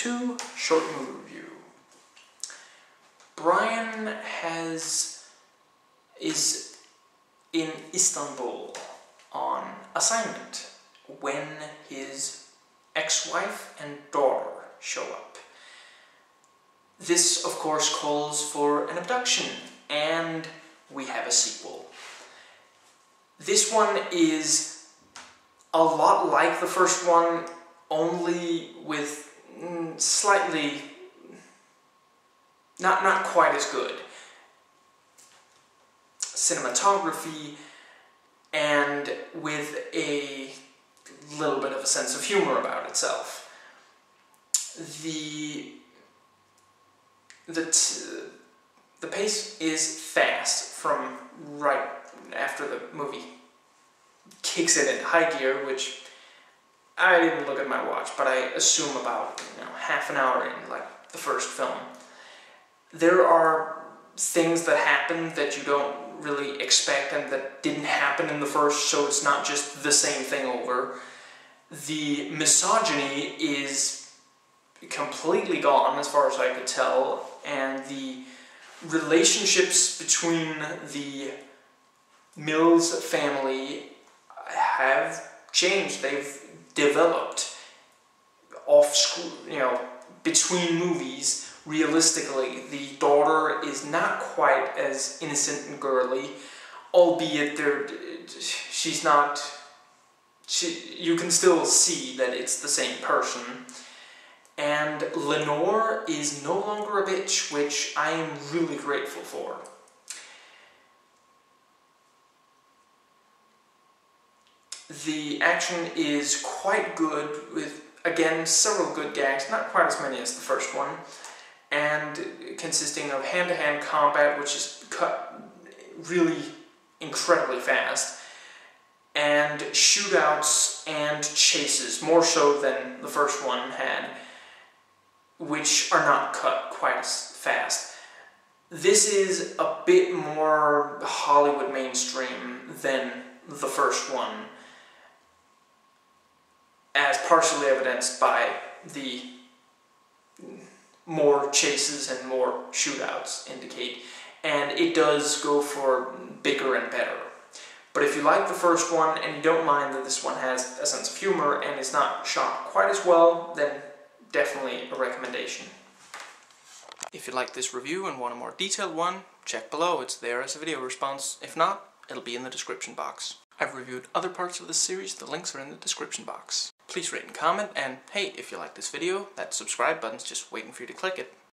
2 Short Movie Review. Bryan has is in Istanbul on assignment when his ex-wife and daughter show up. This, of course, calls for an abduction, and we have a sequel. This one is a lot like the first one, only with Mm, slightly not not quite as good cinematography and with a little bit of a sense of humor about itself. The the the pace is fast from right after the movie kicks it into high gear, which I didn't look at my watch, but I assume about you know half an hour in, like the first film. There are things that happen that you don't really expect and that didn't happen in the first, so it's not just the same thing over. The misogyny is completely gone as far as I could tell, and the relationships between the Mills family have changed. They've developed off school, you know, between movies. Realistically, the daughter is not quite as innocent and girly, albeit there, she's not. She, you can still see that it's the same person. And Lenore is no longer a bitch, which I am really grateful for. The action is quite good with, again, several good gags, not quite as many as the first one, and consisting of hand-to-hand -hand combat, which is cut really incredibly fast, and shootouts and chases, more so than the first one had, which are not cut quite as fast. This is a bit more Hollywood mainstream than the first one as partially evidenced by the more chases and more shootouts indicate. And it does go for bigger and better. But if you like the first one and you don't mind that this one has a sense of humor and is not shot quite as well, then definitely a recommendation. If you like this review and want a more detailed one, check below, it's there as a video response. If not, it'll be in the description box. I've reviewed other parts of this series, the links are in the description box. Please rate and comment, and hey, if you like this video, that subscribe button's just waiting for you to click it.